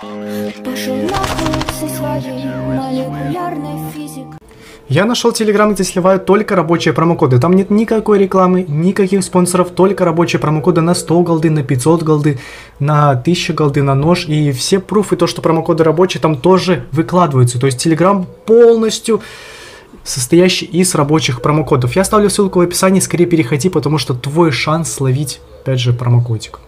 Пошел нахуй со своей молекулярной физикой. Я нашел Telegram, где сливают только рабочие промокоды. Там нет никакой рекламы, никаких спонсоров, только рабочие промокоды на 100 голды, на 500 голды, на 1000 голды, на нож. И все пруфы, то, что промокоды рабочие, там тоже выкладываются. То есть Telegram полностью состоящий из рабочих промокодов. Я оставлю ссылку в описании, скорее переходи, потому что твой шанс словить, опять же, промокодик.